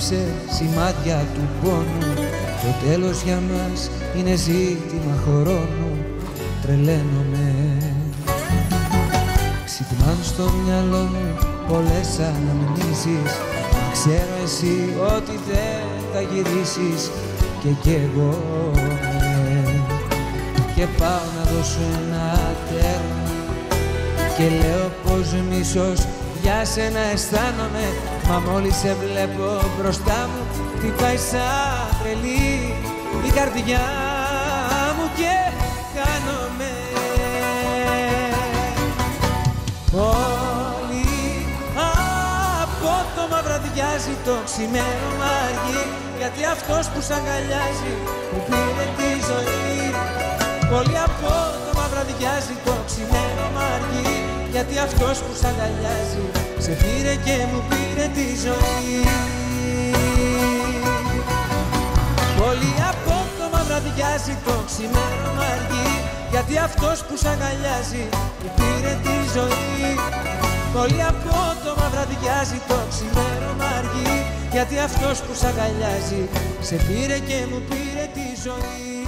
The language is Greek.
απόψε σημάδια του πόνου. Το τέλος για μας είναι ζήτημα χρόνου. Τρελαίνομαι. Ξυπνάν στο μυαλό μου πολλές αναμνήσεις. Ξέρω εσύ ότι δεν θα γυρίσεις και κι εγώ ναι. Και πάω να δώσω ένα τέρμα Και λέω πως μίσος για σένα αισθάνομαι Μα μόλις σε βλέπω μπροστά μου Χτυπάει σαν τρελή η καρδιά μου Και χάνομαι. Πολύ απότομα βραδιάζει το ξημέρωμα αργή Γιατί αυτός που σ' αγκαλιάζει μου πήρε τη ζωή. Πολύ απότομα γιατί αυτός που σ' αγκαλιάζει σε πήρε και μου πήρε τη ζωή. Πολύ απότομα βραδιάζει το ξημέρωμα αργή γιατί αυτός που σ' αγκαλιάζει μου πήρε τη ζωή. Πολύ απότομα βραδιάζει το ξημέρωμα αργή γιατί αυτός που σ' αγκαλιάζει σε πήρε και μου πήρε τη ζωή